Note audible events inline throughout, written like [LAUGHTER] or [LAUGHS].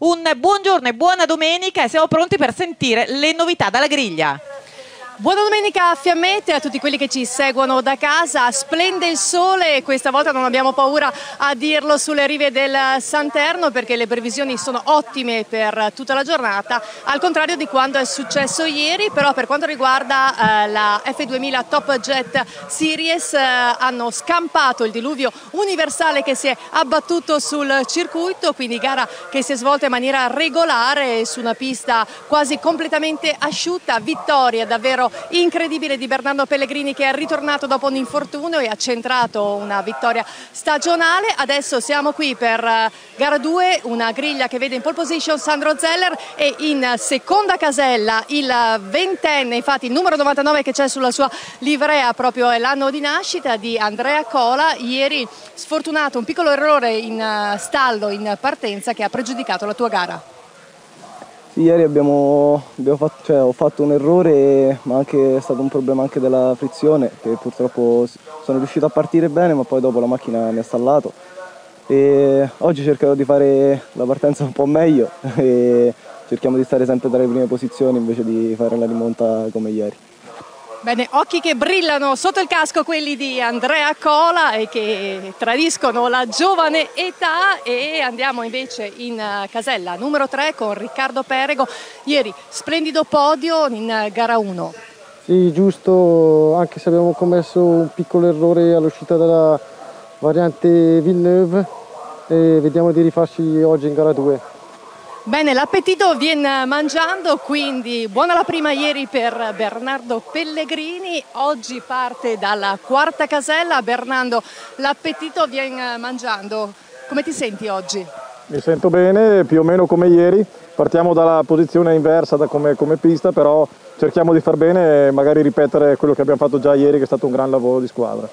un buongiorno e buona domenica e siamo pronti per sentire le novità dalla griglia. Buona domenica a Fiammette a tutti quelli che ci seguono da casa. Splende il sole e questa volta non abbiamo paura a dirlo sulle rive del Santerno perché le previsioni sono ottime per tutta la giornata, al contrario di quanto è successo ieri, però per quanto riguarda eh, la F2000 Top Jet Series eh, hanno scampato il diluvio universale che si è abbattuto sul circuito, quindi gara che si è svolta in maniera regolare su una pista quasi completamente asciutta, vittoria davvero incredibile di Bernardo Pellegrini che è ritornato dopo un infortunio e ha centrato una vittoria stagionale. Adesso siamo qui per eh, gara 2, una griglia che vede in pole position Sandro Zeller e in seconda casella il ventenne, infatti il numero 99 che c'è sulla sua livrea proprio è l'anno di nascita di Andrea Cola. Ieri sfortunato un piccolo errore in eh, stallo in partenza che ha pregiudicato la tua gara. Sì, ieri abbiamo, abbiamo fatto, cioè, ho fatto un errore, ma anche, è stato un problema anche della frizione, che purtroppo sono riuscito a partire bene, ma poi dopo la macchina mi ha stallato. E oggi cercherò di fare la partenza un po' meglio [LAUGHS] e cerchiamo di stare sempre tra le prime posizioni invece di fare la rimonta come ieri. Bene, occhi che brillano sotto il casco quelli di Andrea Cola e che tradiscono la giovane età e andiamo invece in eh, casella numero 3 con Riccardo Perego. Ieri splendido podio in gara 1. Sì, giusto, anche se abbiamo commesso un piccolo errore all'uscita della variante Villeneuve e vediamo di rifarci oggi in gara 2. Bene, l'appetito viene mangiando, quindi buona la prima ieri per Bernardo Pellegrini, oggi parte dalla quarta casella. Bernardo, l'appetito viene mangiando, come ti senti oggi? Mi sento bene, più o meno come ieri, partiamo dalla posizione inversa da come, come pista, però cerchiamo di far bene e magari ripetere quello che abbiamo fatto già ieri che è stato un gran lavoro di squadra.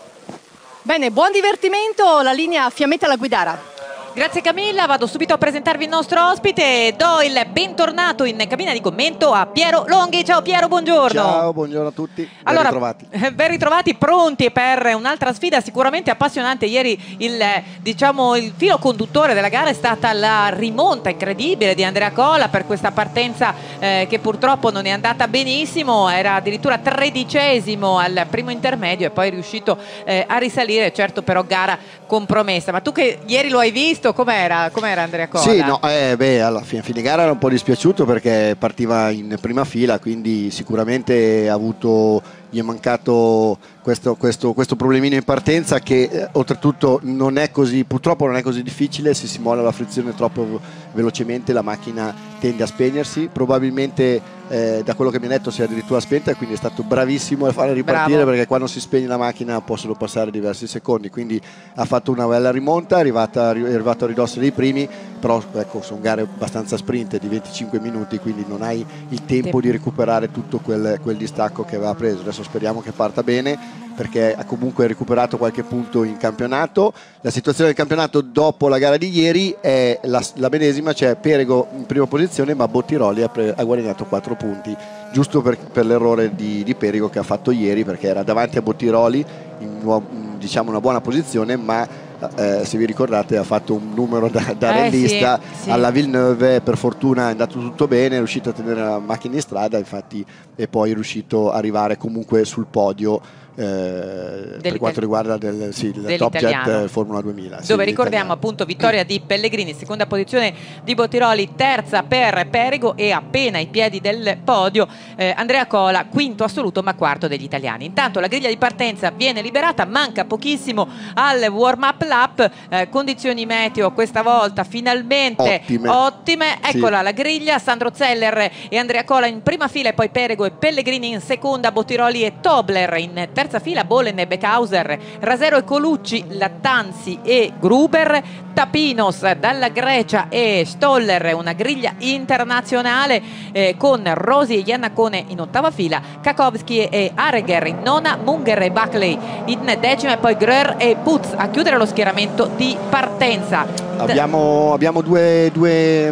Bene, buon divertimento, la linea Fiammetta alla Guidara. Grazie Camilla, vado subito a presentarvi il nostro ospite. Do il bentornato in cabina di commento a Piero Longhi. Ciao Piero, buongiorno. Ciao, buongiorno a tutti. Ben allora, ritrovati. [LAUGHS] Ben ritrovati, pronti per un'altra sfida sicuramente appassionante. Ieri il, diciamo, il filo conduttore della gara è stata la rimonta incredibile di Andrea Cola per questa partenza eh, che purtroppo non è andata benissimo. Era addirittura tredicesimo al primo intermedio e poi è riuscito eh, a risalire. Certo però gara compromessa. Ma tu che ieri lo hai visto? Visto com'era, com'era Andrea Cola? Sì, no, eh, beh, alla fine, fine gara era un po' dispiaciuto perché partiva in prima fila, quindi sicuramente ha avuto, gli è mancato questo, questo, questo problemino in partenza che eh, oltretutto non è così, purtroppo non è così difficile, se si molla la frizione troppo velocemente la macchina tende a spegnersi, probabilmente eh, da quello che mi ha detto si è addirittura spenta quindi è stato bravissimo a fare ripartire Bravo. perché quando si spegne la macchina possono passare diversi secondi, quindi ha fatto una bella rimonta, è, arrivata, è arrivato a ridosso dei primi, però ecco, sono gare abbastanza sprint di 25 minuti, quindi non hai il tempo, tempo. di recuperare tutto quel, quel distacco che aveva preso, adesso speriamo che parta bene perché ha comunque recuperato qualche punto in campionato. La situazione del campionato dopo la gara di ieri è la, la medesima, cioè Perego in prima posizione ma Bottiroli ha, pre, ha guadagnato 4 punti, giusto per, per l'errore di, di, Perego che ha fatto ieri perché era davanti a Bottiroli in, in diciamo una buona posizione ma eh, se vi ricordate ha fatto un numero da, da eh, rallista sì, sì. alla Villeneuve per fortuna è andato tutto bene è riuscito a tenere la macchina in strada infatti e poi è riuscito ad arrivare comunque sul podio eh, per quanto riguarda del, sì, il Top Jet Formula 2000. Dove sì, ricordiamo appunto vittoria di Pellegrini, seconda posizione di Bottiroli, terza per Perigo e appena ai piedi del podio eh, Andrea Cola, quinto assoluto ma quarto degli italiani. Intanto la griglia di partenza viene liberata, manca pochissimo al warm up lap, eh, condizioni meteo questa volta finalmente ottime, ottime. eccola sì. la griglia, Sandro Zeller e Andrea Cola in prima fila e poi Perigo e Pellegrini in seconda, Bottiroli e Tobler in terza terza fila Bolen e Beckhauser, Rasero e Colucci, Lattanzi e Gruber, Tapinos dalla Grecia e Stoller, una griglia internazionale eh, con Rosi e Iannacone in ottava fila, Kakowski e Aregher in nona, Munger e Buckley in decima e poi Grör e Putz a chiudere lo schieramento di partenza. Abbiamo, abbiamo due, due,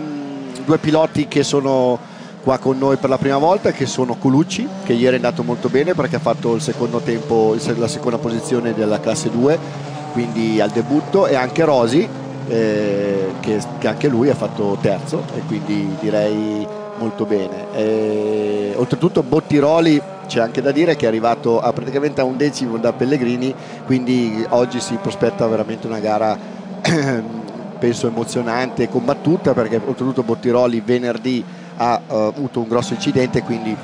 due piloti che sono qua con noi per la prima volta che sono Colucci che ieri è andato molto bene perché ha fatto il secondo tempo la seconda posizione della classe 2 quindi al debutto e anche Rosi eh, che, che, anche lui ha fatto terzo e quindi direi molto bene. E, oltretutto Bottiroli c'è anche da dire che è arrivato a praticamente a un decimo da Pellegrini, quindi oggi si prospetta veramente una gara [CLEARS THROAT] penso emozionante e combattuta perché oltretutto Bottiroli venerdì ha uh, avuto un grosso incidente quindi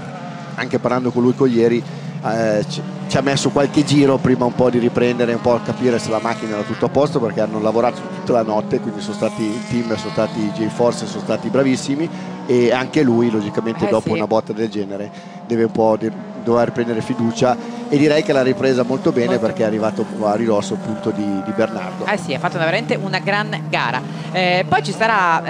anche parlando con lui con ieri eh, ci ha messo qualche giro prima un po' di riprendere un po' capire se la macchina era tutto a posto perché hanno lavorato tutta la notte quindi sono stati il team sono stati J-Force sono stati bravissimi e anche lui logicamente eh dopo sì. una botta del genere deve un po' doveva riprendere fiducia e direi che l'ha ripresa molto bene molto perché è arrivato a ridosso appunto di, di, Bernardo. Eh sì, ha fatto veramente una gran gara. Eh, poi ci sarà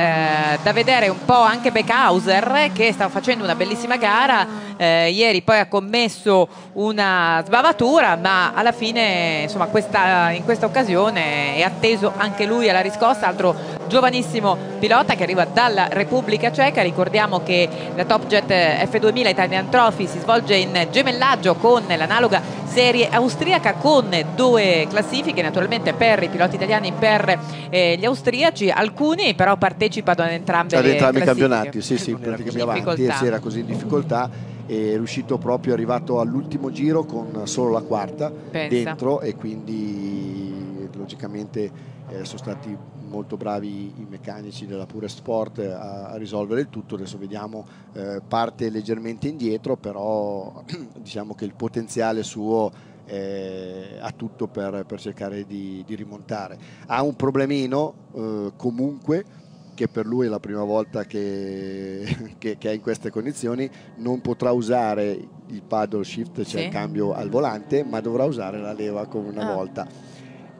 eh, da vedere un po' anche Beckhauser che sta facendo una bellissima gara, eh, ieri poi ha commesso una sbavatura ma alla fine insomma questa, in questa occasione è atteso anche lui alla riscossa, altro giovanissimo pilota che arriva dalla Repubblica Ceca, ricordiamo che la Top Jet F2000 Italian Trophy si svolge in gemellaggio con l'analoga serie austriaca con due classifiche naturalmente per i piloti italiani per eh, gli austriaci. Alcuni però partecipano ad entrambe ad entrambi i campionati sì sì praticamente avanti e si era così in difficoltà è riuscito proprio, è arrivato all'ultimo giro con solo la quarta Pensa. dentro e quindi logicamente eh, sono stati molto bravi i meccanici della Pure Sport a, a risolvere il tutto, adesso vediamo eh, parte leggermente indietro, però [CLEARS THROAT] diciamo che il potenziale suo eh, ha tutto per, per cercare di, di, rimontare. Ha un problemino eh, comunque che per lui è la prima volta che, [LAUGHS] che, che, è in queste condizioni, non potrà usare il paddle shift, cioè sì. il cambio al volante, ma dovrà usare la leva come una ah. volta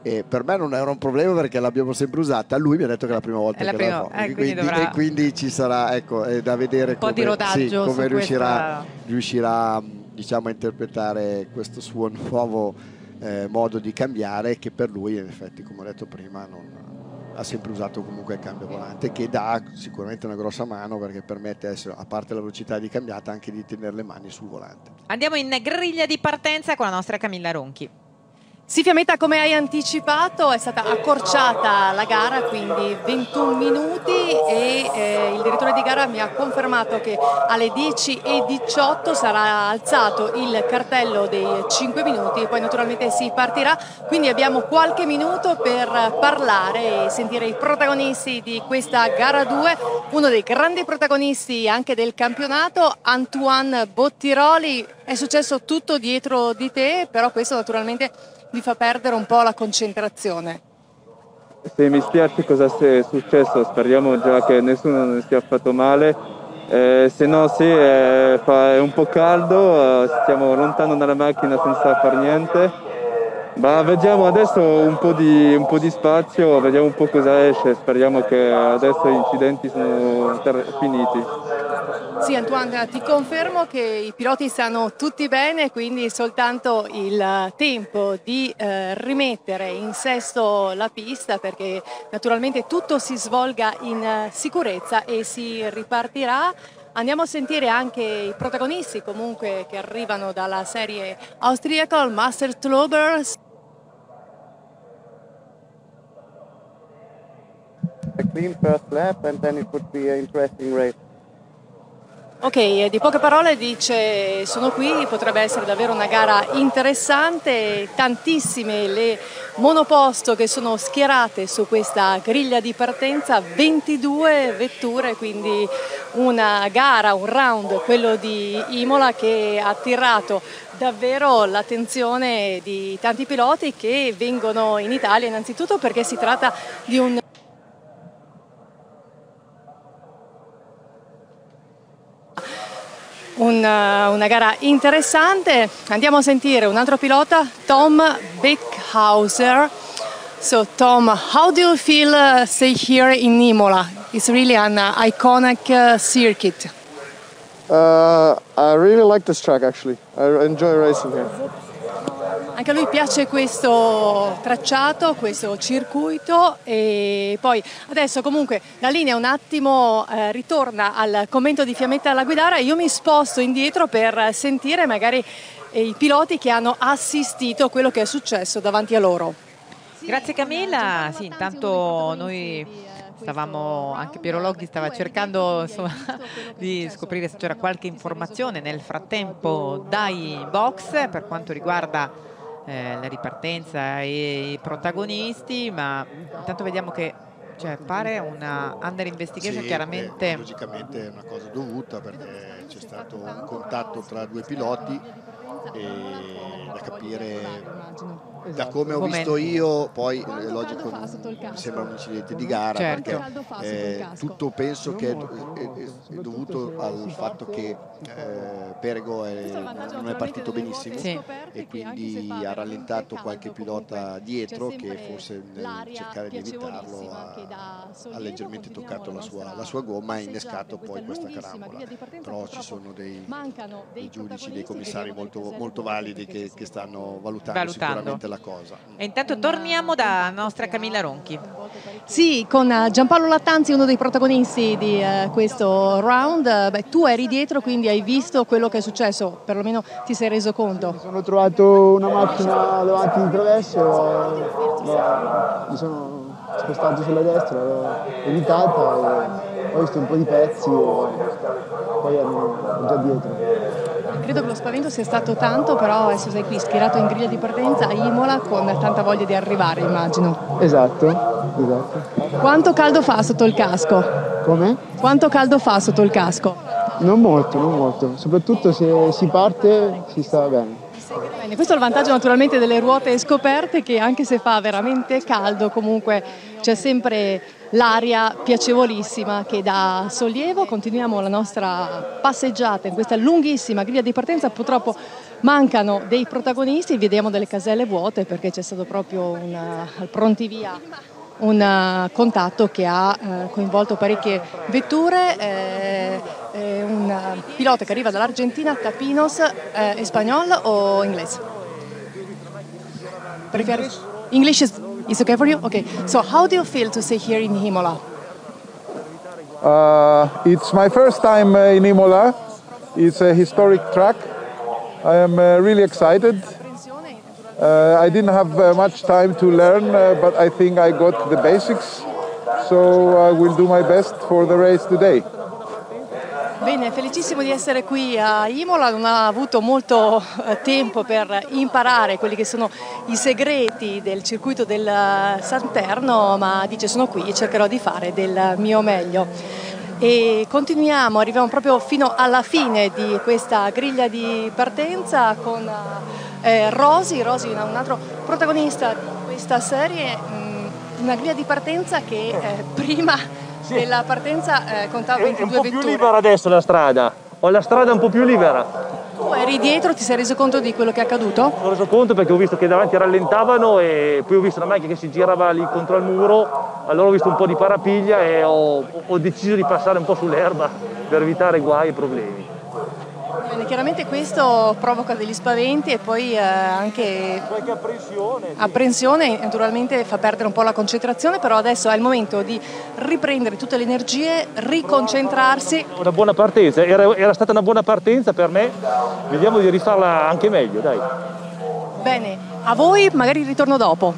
e per me non era un problema perché l'abbiamo sempre usata. Lui mi ha detto che è la prima volta la che prima, la fa. Eh, quindi, quindi, e quindi ci sarà ecco, è da vedere come, sì, come riuscirà, questa... riuscirà diciamo, a interpretare questo suo [LAUGHS] nuovo eh, modo di cambiare che per lui in effetti come ho detto prima non, ha sempre usato comunque il cambio volante che dà sicuramente una grossa mano perché permette adesso, a parte la velocità di cambiata anche di tenere le mani sul volante. Andiamo in griglia di partenza con la nostra Camilla Ronchi. Sì, Fiammetta, come hai anticipato, è stata accorciata la gara, quindi 21 minuti e eh, il direttore di gara mi ha confermato che alle 10.18 sarà alzato il cartello dei 5 minuti, poi naturalmente si partirà, quindi abbiamo qualche minuto per parlare e sentire i protagonisti di questa gara 2, uno dei grandi protagonisti anche del campionato, Antoine Bottiroli, è successo tutto dietro di te, però questo naturalmente vi fa perdere un po' la concentrazione. Sì, mi spiace cosa sia successo, speriamo già che nessuno non sia fatto male. Eh, se no sì, è, eh, fa, è un po' caldo, eh, stiamo lontano dalla macchina senza fare niente. Ma vediamo adesso un po, di, un po' di spazio, vediamo un po' cosa esce, speriamo che adesso gli incidenti sono finiti. Sì Antoine, ti confermo che i piloti stanno tutti bene, quindi soltanto il tempo di eh, rimettere in sesto la pista perché naturalmente tutto si svolga in eh, sicurezza e si ripartirà. Andiamo a sentire anche i protagonisti comunque che arrivano dalla serie austriaca, Master Tlobers. A clean first lap and then it would be an interesting race. Ok, di poche parole dice sono qui, potrebbe essere davvero una gara interessante, tantissime le monoposto che sono schierate su questa griglia di partenza, 22 vetture, quindi una gara, un round, quello di Imola che ha attirato davvero l'attenzione di tanti piloti che vengono in Italia innanzitutto perché si tratta di un una, una, gara interessante. Andiamo a sentire un altro pilota, Tom Beckhauser. So Tom, how do you feel uh, stay here in Imola? It's really an uh, iconic uh, circuit. Uh, I really like this track actually. I enjoy racing here. Anche a lui piace questo tracciato, questo circuito e poi adesso comunque la linea un attimo eh, ritorna al commento di Fiammetta alla guidara. E io mi sposto indietro per sentire magari eh, i piloti che hanno assistito a quello che è successo davanti a loro. Grazie Camilla, sì, intanto noi stavamo, anche Piero Loghi stava cercando insomma, di scoprire se c'era qualche informazione nel frattempo dai box per quanto riguarda eh, la ripartenza e i protagonisti, ma intanto vediamo che cioè, pare una under investigation Sì, chiaramente eh, logicamente è una cosa dovuta perché c'è stato un contatto tra due piloti e da capire da come ho visto io poi è logico mi sembra un incidente di gara Certo. perché eh, tutto penso che è, è- è dovuto al fatto che eh, Perego è- non è partito benissimo Sì. e quindi ha rallentato qualche pilota dietro che forse nel cercare di evitarlo ha, ha leggermente toccato la sua, la sua gomma e innescato poi questa carambola. però ci sono dei, dei giudici, dei commissari molto, molto validi che, che stanno valutando, Valutando. sicuramente la cosa. E intanto torniamo da nostra Camilla Ronchi. Sì, con eh, Giampaolo Lattanzi, uno dei protagonisti di eh, questo round. Eh, Beh, tu eri dietro, quindi hai visto quello che è successo, perlomeno ti sei reso conto. Sono trovato una macchina davanti di traverso, l'ho- mi sono spostato sulla destra, l'ho evitata ho visto un po' di pezzi e poi ero già dietro. Credo che lo spavento sia stato tanto, però adesso sei qui schierato in griglia di partenza a Imola con tanta voglia di arrivare, immagino. Esatto, esatto. Quanto caldo fa sotto il casco? Come? Quanto caldo fa sotto il casco? Non molto, non molto, soprattutto se si parte si sta bene. Bene, questo è il vantaggio naturalmente delle ruote scoperte che anche se fa veramente caldo comunque c'è sempre l'aria piacevolissima che dà sollievo. Continuiamo la nostra passeggiata in questa lunghissima griglia di partenza. Purtroppo mancano dei protagonisti, vediamo delle caselle vuote perché c'è stato proprio un, al pronti via un eh, contatto che ha eh, coinvolto parecchie vetture. eh, un pilota che arriva dall'Argentina, Tapinos, eh, espagnol o inglese? Prefer- English is, is okay for you? Okay. So how do you feel to stay here in Imola? Uh, it's my first time uh, in Imola. It's a historic track. I am uh, really excited. Uh, I didn't have uh, much time to learn, uh, but I think I got the basics. So I will do my best for the race today. Bene, felicissimo di essere qui a Imola, non ha avuto molto eh, tempo per imparare quelli che sono i segreti del circuito del eh, Santerno, ma dice sono qui e cercherò di fare del mio meglio. E continuiamo, arriviamo proprio fino alla fine di questa griglia di partenza con eh, Rosi, Rosi è un altro protagonista di questa serie, mh, una griglia di partenza che eh, [LAUGHS] prima della partenza eh, contava È, è un 22 po' più vetture. libera adesso la strada. Ho la strada un po' più libera. Tu eri dietro, ti sei reso conto di quello che è accaduto? Mi sono reso conto perché ho visto che davanti rallentavano e poi ho visto una macchina che si girava lì contro il muro. Allora ho visto un po' di parapiglia e ho, ho deciso di passare un po' sull'erba per evitare guai e problemi. Bene, chiaramente questo provoca degli spaventi e poi eh, anche Qualche apprensione. apprensione, naturalmente fa perdere un po' la concentrazione, però adesso è il momento di riprendere tutte le energie, riconcentrarsi. Una buona partenza, era, era stata una buona partenza per me. Vediamo di rifarla anche meglio, dai. Bene, a voi magari ritorno dopo.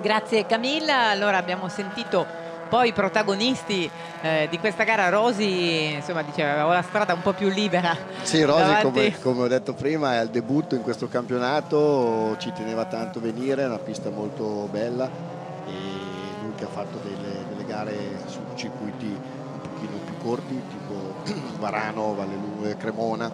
Grazie Camilla, allora abbiamo sentito poi i protagonisti eh, di questa gara, Rosi insomma diceva avevo la strada un po' più libera. Sì, Rosi, come, come ho detto prima, è al debutto in questo campionato, ci teneva tanto venire, è una pista molto bella e lui che ha fatto delle, delle gare su circuiti un pochino più corti, tipo [CLEARS THROAT] Varano, Vallelunga, Cremona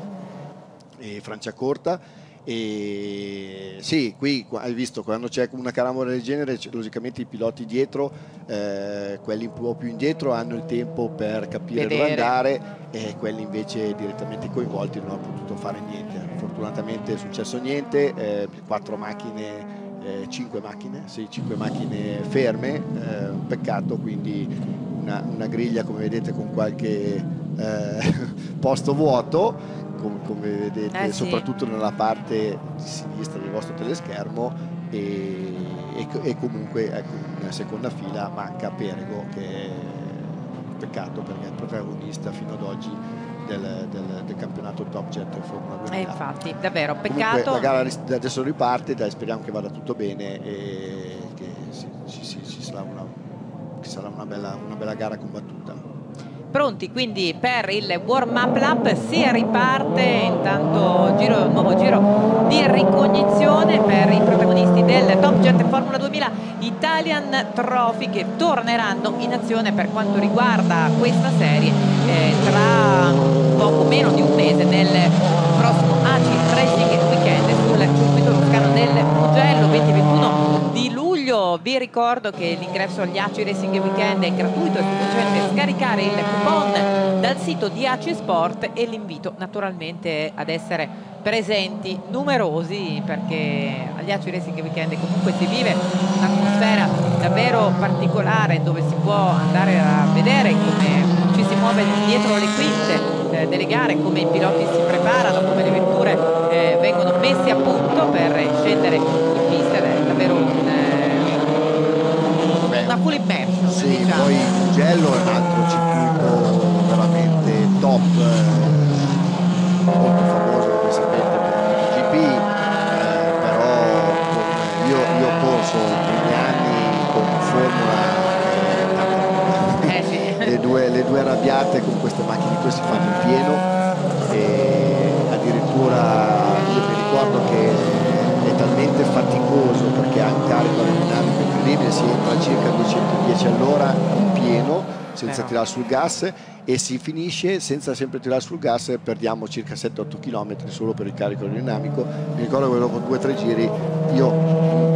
e Franciacorta. E sì, qui hai visto quando c'è una carambola del genere, logicamente i piloti dietro, eh, quelli un po' più indietro hanno il tempo per capire dove Vedere. andare e quelli invece direttamente coinvolti non hanno potuto fare niente. Fortunatamente è successo niente, eh, quattro macchine, eh, cinque macchine, sì, cinque macchine ferme, eh, un peccato, quindi una, una griglia come vedete con qualche eh, [LAUGHS] posto vuoto, come, come vedete, eh sì. soprattutto nella parte di sinistra del vostro teleschermo e, e, e comunque ecco, in seconda fila manca Perego che è un peccato perché è il protagonista fino ad oggi del, del, del, campionato Top Jet Formula 2000. Eh, infatti, davvero, peccato. Comunque, la gara adesso riparte, dai, speriamo che vada tutto bene e che ci, ci, ci, sarà, una, sarà una, bella, una bella gara combattuta. Pronti quindi per il warm up lap si riparte intanto giro, nuovo giro di ricognizione per i protagonisti del Top Jet Formula 2000 Italian Trophy che torneranno in azione per quanto riguarda questa serie eh, tra poco meno di un mese nel prossimo ACI Racing Weekend sul circuito toscano del Mugello 2021 luglio vi ricordo che l'ingresso agli ACI Racing Weekend è gratuito è sufficiente scaricare il coupon dal sito di ACI Sport e l'invito naturalmente ad essere presenti numerosi perché agli ACI Racing Weekend comunque si vive un'atmosfera davvero particolare dove si può andare a vedere come ci si muove dietro le quinte eh, delle gare, come i piloti si preparano, come le vetture eh, vengono messe a punto per scendere in pista è davvero eh, immersion. Sì, diciamo. poi Mugello è un altro circuito veramente top, eh, molto famoso come sapete per il GP, eh, però con- io, io ho corso i primi anni con Formula Eh sì. le, due, le due arrabbiate con queste macchine qui si fanno in pieno e addirittura io mi ricordo che è talmente faticoso perché ha un carico aerodinamico incredibile, si entra a circa 210 all'ora in pieno senza Però. tirare sul gas e si finisce senza sempre tirare sul gas perdiamo circa 7-8 km solo per il carico aerodinamico. Mi ricordo che dopo due o tre giri io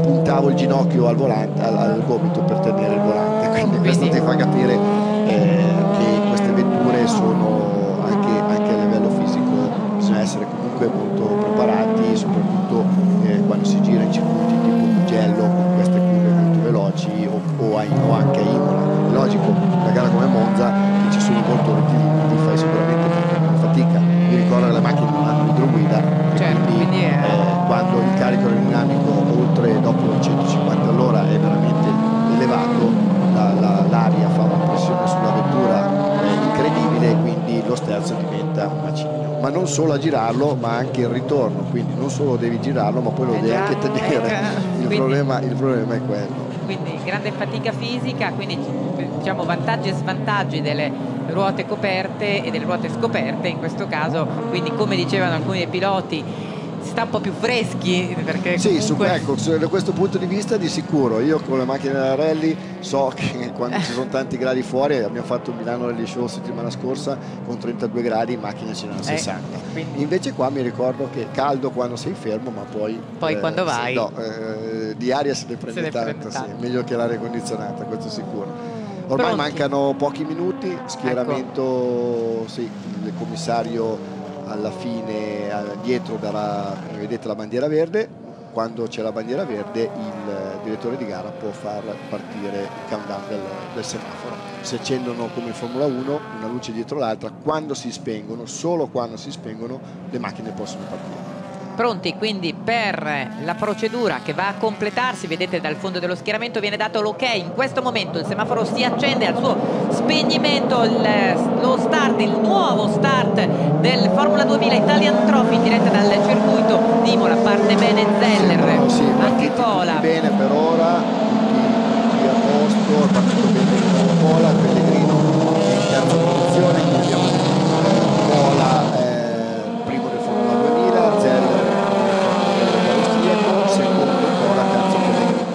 puntavo il ginocchio al, volante, al, al gomito per tenere il volante, quindi questo ti fa capire eh, che queste vetture sono anche, anche a livello fisico, bisogna essere comunque molto preparati, soprattutto eh, quando si gira in circuiti tipo Mugello con queste curve molto veloci o, anche a Imola. È logico, una gara come Monza che ci sono molto rettilinei, fai sicuramente fatica. Mi ricordo che le macchine non hanno idroguida e Certo, quindi, quindi è- eh, quando il carico aerodinamico oltre dopo i 150 all'ora è veramente elevato, la- la- l'aria fa una pressione sulla vettura eh, incredibile quindi lo sterzo diventa un macigno. Ma non solo a girarlo, ma anche il ritorno, quindi non solo devi girarlo, ma poi lo Eh devi già, anche tenere. ecco. [LAUGHS] Il Quindi- problema, il problema è quello. Quindi grande fatica fisica, quindi diciamo vantaggi e svantaggi delle ruote coperte e delle ruote scoperte in questo caso, quindi come dicevano alcuni dei piloti si sta un po' più freschi perché Sì, su, comunque ecco, su- da questo punto di vista di sicuro. Io con le macchine da rally so [LAUGHS] che quando ci sono tanti gradi fuori, abbiamo fatto Milano Rally Show settimana scorsa con 32 gradi, in macchina ce n'erano Eh, 60. quindi- Invece qua mi ricordo che è caldo quando sei fermo, ma poi... Poi quando sì, vai- no, eh, di aria se ne prende Se ne tanto, prende sì, tanto. meglio che l'aria condizionata, questo sicuro. Ormai Pronti? mancano pochi minuti, schieramento, sì, il commissario alla fine dietro darà, come vedete, la bandiera verde. Quando c'è la bandiera verde il direttore di gara può far partire il countdown del, del semaforo. Si accendono come in Formula 1, una luce dietro l'altra, quando si spengono, solo quando si spengono, le macchine possono partire. Pronti quindi per la procedura che va a completarsi vedete dal fondo dello schieramento viene dato l'ok. In questo momento il semaforo si accende al suo spegnimento il- lo start il nuovo start del Formula 2000 Italian Trophy in diretta dal circuito di Imola parte bene Zeller. Sì, anche partiti Cola bene per ora, tutti, tutti a posto, è partito bene Cola, Pellegrino in terza posizione, qui abbiamo eh, Cola eh, primo del Formula 2000, Zeller dell'austriaco, secondo Cola, terzo Pellegrino.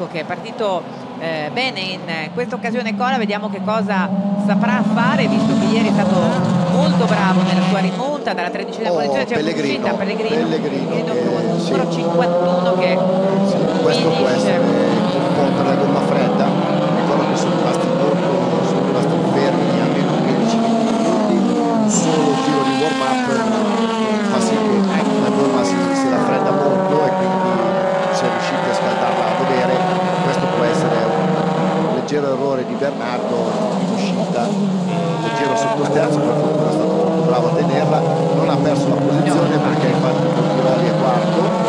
Ecco che è partito eh, bene in questa occasione Cola vediamo che cosa saprà fare visto che ieri è stato molto bravo nella sua rimonta dalla tredicesima Oh, posizione c'è Pellegrino, un'uscita Pellegrino, Pellegrino, credo che- il sì. numero 51 che Sì, questo può finisce. essere un po' per la gomma fredda, ricordo che sono rimasti molto, sono rimasti fermi almeno 15 minuti, un solo giro di warm up fa sì che la gomma si, si raffredda molto e quindi si è riusciti a scaldarla a vedere, questo può essere un leggero errore di Bernardo in uscita, e leggero sottosterzo, per fortuna è stato molto bravo a tenerla, non ha perso la posizione perché infatti il Portugali è quarto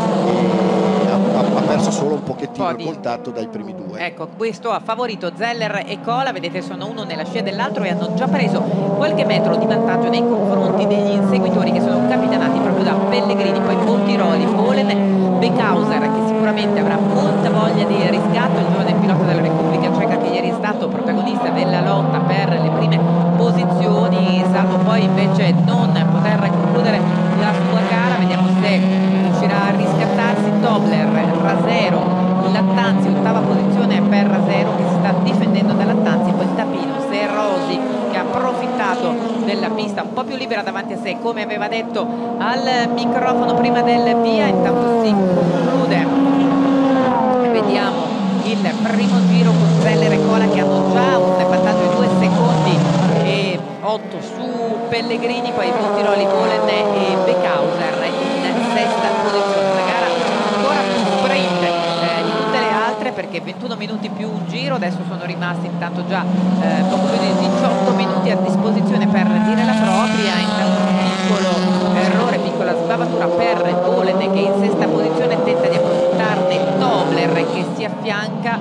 perso solo un po' pochettino po' il di- contatto dai primi due. Ecco, questo ha favorito Zeller e Cola, vedete sono uno nella scia dell'altro e hanno già preso qualche metro di vantaggio nei confronti degli inseguitori che sono capitanati proprio da Pellegrini, poi Montiroli, Bolen, Beckhauser che sicuramente avrà molta voglia di riscatto, il giovane pilota della Repubblica Ceca che ieri è stato protagonista della lotta per le prime posizioni, salvo poi invece non poter concludere la sua gara, vediamo se riuscirà a Tobler, Rasero, Lattanzi, ottava posizione per Rasero che si sta difendendo da Lattanzi, poi Tapino, Serrosi che ha approfittato della pista un po' più libera davanti a sé come aveva detto al microfono prima del via, intanto si conclude vediamo il primo giro con Zeller e Cola che hanno già un vantaggio di due secondi e 8 su Pellegrini, poi Montiroli, Bolen e Beckhauser in sesta posizione. Una gara ancora più sprint eh, di tutte le altre perché 21 minuti più un giro, adesso sono rimasti intanto già eh, poco più di 18 minuti a disposizione per dire la propria, intanto un piccolo errore, piccola sbavatura per Bolen che in sesta posizione tenta di approfittarne Tobler che si affianca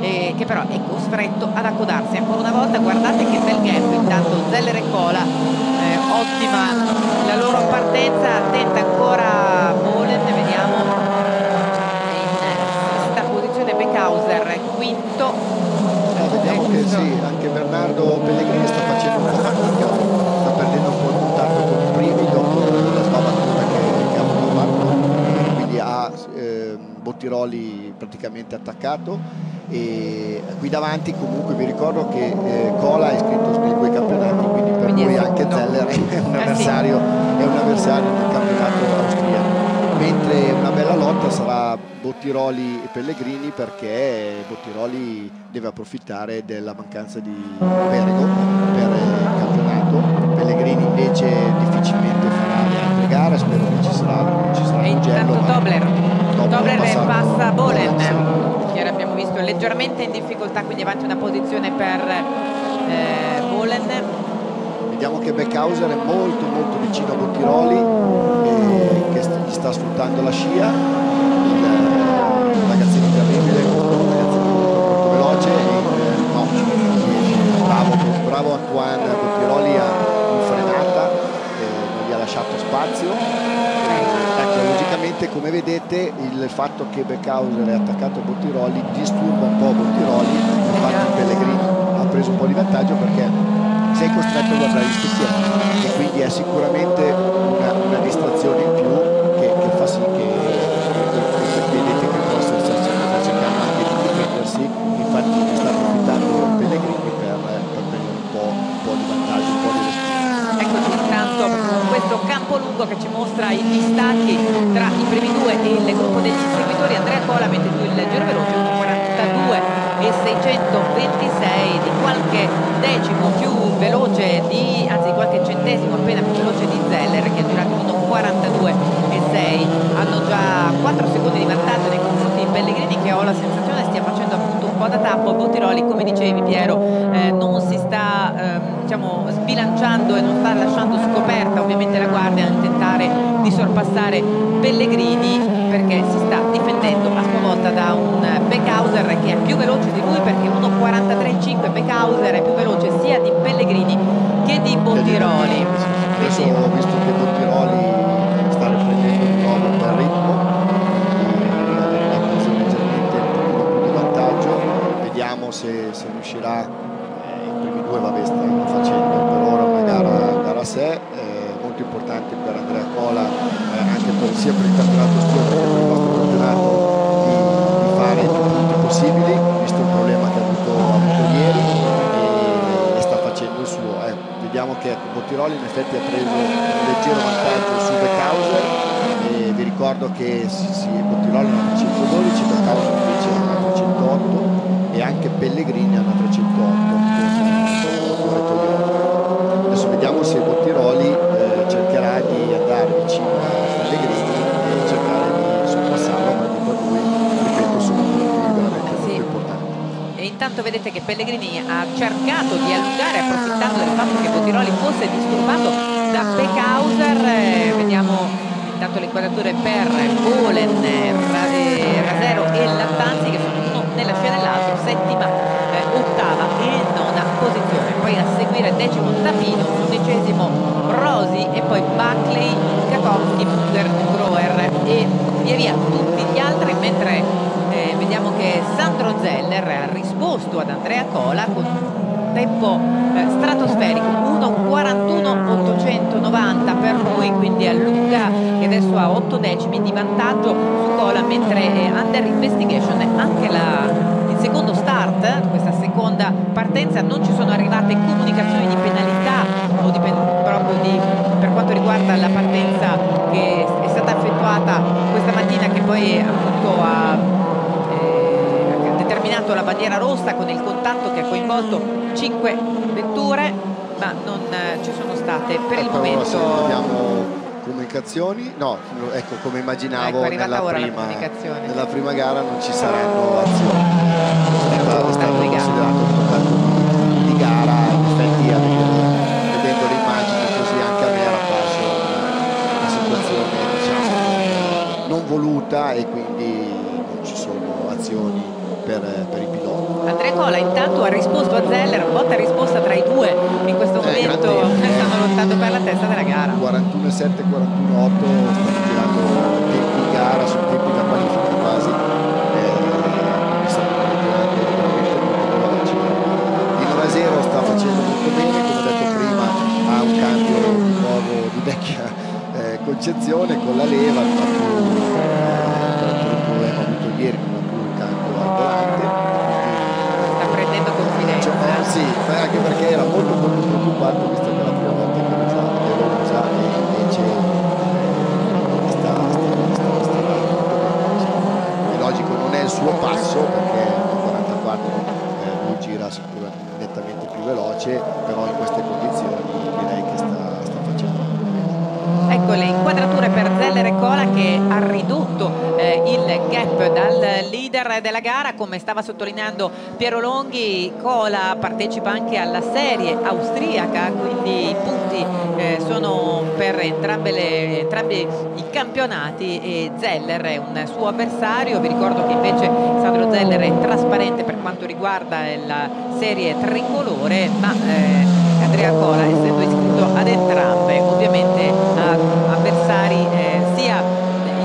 eh, che però è costretto ad accodarsi ancora una volta. Guardate che bel gap intanto Zeller e Cola eh, ottima la loro partenza tenta ancora Bolen vediamo in sesta posizione Beckhauser quinto Eh, vediamo che sì, anche Bernardo Pellegrini sta facendo un po' fatica, sta perdendo un po' il contatto con i primi dopo la sbavatura che, che ha avuto fatto, quindi ha ehm, Bottiroli praticamente attaccato e qui davanti comunque vi ricordo che eh, Cola è iscritto nei due campionati, quindi per Quindi lui anche. Zeller è un Eh sì. avversario, è un avversario del campionato austriaco mentre una lotta sarà Bottiroli e Pellegrini perché Bottiroli deve approfittare della mancanza di Perego per il campionato. Pellegrini invece difficilmente farà le altre gare spero che ci sarà, ci sarà e un intanto Tobler. passato- passa Bolen. Che abbiamo visto leggermente in difficoltà quindi avanti una posizione per eh, Bolen. Vediamo che Beckhauser è molto molto vicino a Bottiroli gli sta sfruttando la scia. Il eh, ragazzino terribile, un ragazzino molto, veloce e il no, ci riesce. bravo, bravo Antoine Bottiroli a frenata, eh, non gli ha lasciato spazio. Eh, ecco, logicamente come vedete il fatto che Beckhauser è attaccato a Bottiroli disturba un po' Bottiroli, infatti Pellegrini ha preso un po' di vantaggio perché sei costretto a guardare gli specchietti quindi è sicuramente una, una distrazione in più che, che fa sì che, che- vedete che possa sta cercando anche di difendersi infatti sta approfittando Pellegrini per, prendere un po', un po' di vantaggio un po' di respiro Eccoci intanto questo campo lungo che ci mostra i distacchi tra i primi due e il gruppo degli inseguitori. Andrea Cola mette giù il giro veloce 1.42 e 626 di qualche decimo più veloce di, anzi qualche centesimo appena più veloce di Zeller che ha girato 1.42 e 6. Hanno già 4 secondi di vantaggio nei confronti di Pellegrini che ho la sensazione stia facendo appunto un po' da tappo. Bottiroli, come dicevi Piero, eh, non si sta ehm, diciamo, sbilanciando e non sta lasciando scoperta ovviamente la guardia nel tentare di sorpassare Pellegrini perché si sta difendendo a sua volta da un Beckhauser che è più veloce di lui perché 1.43.5 Beckhauser è più veloce sia di Pellegrini che di Bottiroli. adesso ho visto che Bottiroli sta riprendendo di nuovo un bel ritmo e ha preso leggermente un pochino più di vantaggio vediamo se, se riuscirà eh, i primi due vabbè stanno facendo per ora una gara, gara a sé eh, molto importante per Andrea Cola eh, anche per, sia per il campionato estivo che per il nostro campionato di, di fare i più punti possibili visto il problema che ha avuto, ha avuto ieri e, e sta facendo il suo eh. vediamo che ecco, Bottiroli in effetti ha preso un leggero vantaggio su Beckhauser e vi ricordo che sì, sì, Bottiroli una 312 Beckhauser invece ha una 308 e anche Pellegrini ha una 308 con il motore Toyota adesso vediamo se Bottiroli eh, cercherà di andare vicino a Pellegrini e cercare di sorpassarlo perché per lui ripeto sono punti veramente Sì. molto importanti E intanto vedete che Pellegrini ha cercato di allungare approfittando del fatto che Bottiroli fosse disturbato da Beckhauser. Eh, vediamo intanto le inquadrature per Bolen, Rasero e Lattanzi che sono uno nella scia dell'altro, settima, eh, ottava e nona posizione. Poi a seguire decimo Tapino, undicesimo Rosi e poi Buckley, Kakowski, Munger, Groer e via via tutti gli altri mentre eh, vediamo che Sandro Zeller ha risposto ad Andrea Cola con un tempo eh, stratosferico 1.41.890 per lui quindi allunga e adesso ha 8 decimi di vantaggio su Cola mentre eh, Under Investigation anche la, secondo start questa seconda partenza. Non ci sono arrivate comunicazioni di penalità o di, proprio di, per quanto riguarda la partenza che è stata effettuata questa mattina che poi appunto ha determinato la bandiera rossa con il contatto che ha coinvolto 5 vetture ma non eh, ci sono state per il momento. abbiamo comunicazioni. No ecco come immaginavo ecco, nella, prima, nella, prima, gara non ci saranno azioni. È stato considerato un contatto di, gara in effetti vedendo le immagini così anche a me era apparso una, una situazione diciamo non voluta e per, per i piloti. Andrea Cola intanto ha risposto a Zeller, botta risposta tra i due in questo eh, momento stanno [LAUGHS] lottando per la testa della gara. 41-7, 41-8 stanno tirando tempi di gara su tempi da qualifica quasi. Eh, il Rasero sta facendo molto bene, come ho detto prima, ha un cambio di nuovo di vecchia eh, concezione con la leva, ha più eh, il problema avuto ieri volante sta prendendo confidenza cioè, sì, anche perché era molto molto preoccupato visto che la prima volta che lo usa e invece eh, sta, sta, sta, è logico non è il suo passo perché il 44 eh, lui gira sicuramente nettamente più veloce però in queste condizioni direi che sta, sta facendo ecco le inquadrature per Zeller e Cola che ha ridotto eh, il gap dal leader della gara come stava sottolineando Piero Longhi Cola partecipa anche alla serie austriaca quindi i punti eh, sono per entrambe le, entrambi i campionati e Zeller è un suo avversario. Vi ricordo che invece Sandro Zeller è trasparente per quanto riguarda la serie tricolore ma eh, Andrea Cola essendo iscritto ad entrambe ovviamente ha avversari eh, sia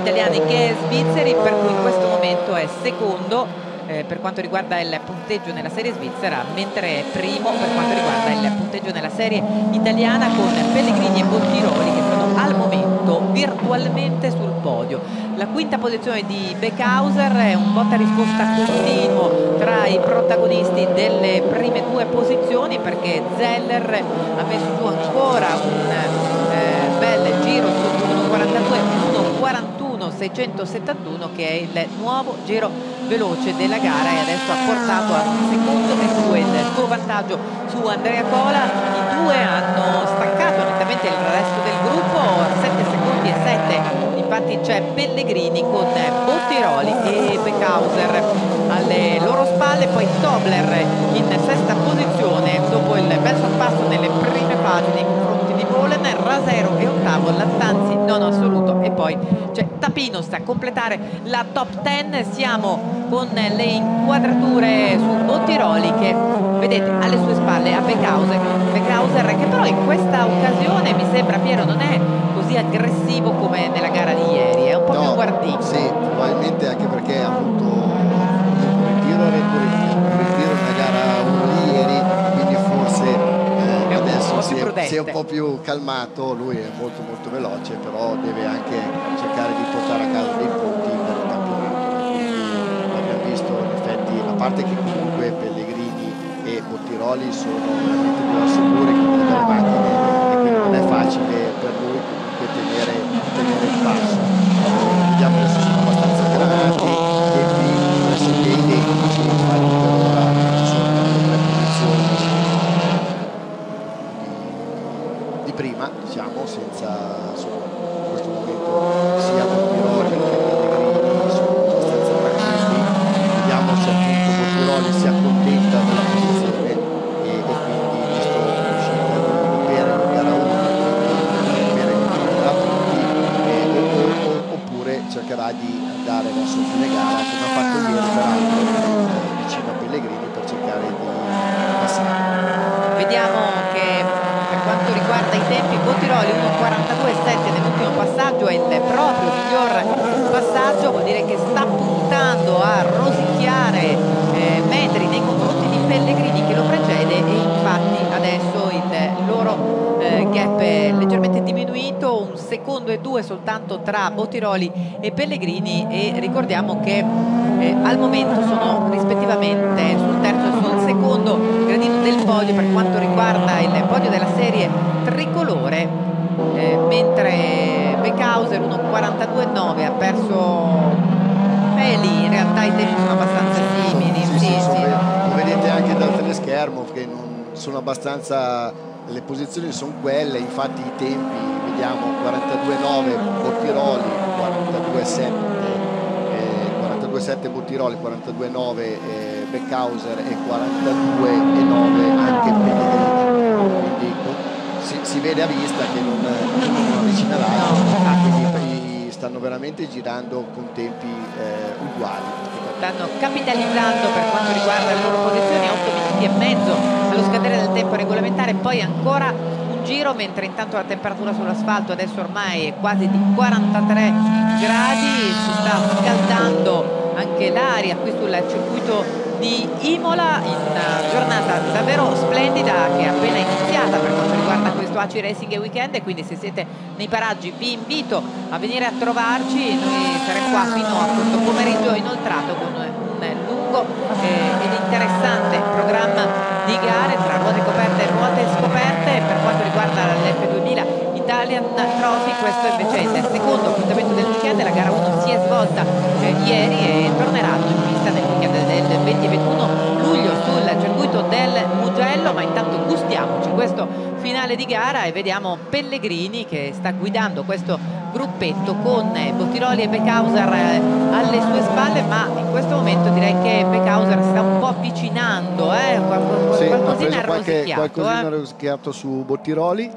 italiani che svizzeri per cui questo momento è secondo eh, per quanto riguarda il punteggio nella serie svizzera mentre è primo per quanto riguarda il punteggio nella serie italiana con Pellegrini e Bottiroli che sono al momento virtualmente sul podio. La quinta posizione di Beckhauser è un botta risposta continuo tra i protagonisti delle prime due posizioni perché Zeller ha messo ancora un eh, bel giro su 1.42 1.41 671 che è il nuovo giro veloce della gara e adesso ha portato a secondo e due il suo vantaggio su Andrea Cola i due hanno staccato nettamente il resto del gruppo 7 secondi e 7 infatti c'è Pellegrini con Bottiroli e Beckhauser alle loro spalle poi Tobler in sesta posizione dopo il bel sorpasso nelle prime pagine Bolen Rasero e ottavo Lattanzi non assoluto e poi c'è Tapino sta a completare la top 10 siamo con le inquadrature su Bottiroli che vedete alle sue spalle a Beckhauser, Beckhauser che però in questa occasione mi sembra Piero non è così aggressivo come nella gara di ieri è un po' no, più guardito. sì, probabilmente anche perché ha avuto un ritiro e un ritiro nella gara 1 di ieri quindi forse eh, si è, un po' più calmato lui è molto molto veloce però deve anche cercare di portare a casa dei punti per il campionato. Quindi abbiamo visto in effetti a parte che comunque Pellegrini e Bottiroli sono veramente grosse dure con delle macchine e quindi non è facile per lui comunque tenere, tenere il passo. Vediamo adesso sono abbastanza granati e qui pressoché identici infatti per ora ci sono le tre posizioni di, di prima diciamo senza insomma, in questo momento sia Bottiroli che Pellegrini sono abbastanza tranquilli vediamo se appunto Bottiroli si accontenta della posizione e, e quindi visto l'uscita di Pera in gara 1 per i punti e, e sul fine gara come ha fatto ieri peraltro eh, vicino a Pellegrini per cercare di passare. Vediamo che per quanto riguarda i tempi Bottiroli 1.42.7 nell'ultimo passaggio è il proprio miglior passaggio, vuol dire che sta puntando a rosicchiare eh, metri nei confronti di Pellegrini che lo precede e infatti adesso il loro eh, secondo e due soltanto tra Bottiroli e Pellegrini e ricordiamo che eh, al momento sono rispettivamente sul terzo e sul secondo gradino del podio per quanto riguarda il podio della serie tricolore eh, mentre Beckhauser 1.42.9 ha perso eh, lì in realtà i tempi sono abbastanza simili Sì, sì, sì, sì, lo vedete anche dal teleschermo che non sono abbastanza le posizioni sono quelle infatti i tempi vediamo 42.9 Bottiroli 42.7 eh, 42.7 Bottiroli 42.9 eh, Beckhauser e 42.9 anche Pellegrini. Quindi si, si vede a vista che non, non avvicina l'altro quindi stanno veramente girando con tempi eh, uguali. Stanno capitalizzando per quanto riguarda le loro posizioni 8 minuti e mezzo allo scadere del tempo regolamentare poi ancora giro mentre intanto la temperatura sull'asfalto adesso ormai è quasi di 43 gradi si sta scaldando anche l'aria qui sul circuito di Imola in una giornata davvero splendida che è appena iniziata per quanto riguarda questo ACI Racing Weekend e quindi se siete nei paraggi vi invito a venire a trovarci noi saremo qua fino a questo pomeriggio inoltrato con un lungo ed interessante programma di gare tra ruote coperte e ruote scoperte per quanto riguarda l'F2000 Italian Trophy. Questo invece è il secondo appuntamento del weekend. La gara 1 si è svolta eh, ieri e torneranno in pista nel weekend del 20 e 21 luglio sul circuito del Mugello. Ma intanto gustiamoci questo finale di gara e vediamo Pellegrini che sta guidando questo gruppetto con eh, Bottiroli e Beckhauser eh, alle sue spalle ma in questo momento direi che Beckhauser sta un po' avvicinando eh? Qual- Sì, qualcosina ha qualche, rosicchiato qualcosina eh. rosicchiato su Bottiroli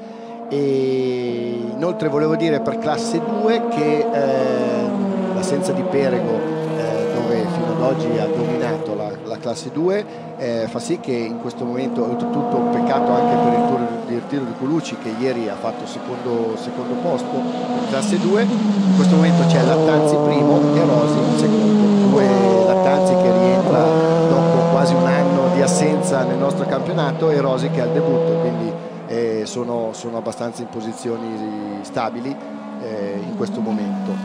e inoltre volevo dire per classe 2 che eh, l'assenza di Perego eh, dove fino ad oggi ha dominato la classe 2 eh, fa sì che in questo momento oltretutto peccato anche per il, tiro, il tiro di Colucci che ieri ha fatto secondo, secondo posto in classe 2 in questo momento c'è Lattanzi primo e Rosi secondo. Due Lattanzi che rientra dopo quasi un anno di assenza nel nostro campionato e Rosi che è al debutto quindi eh, sono, sono abbastanza in posizioni stabili eh, in questo momento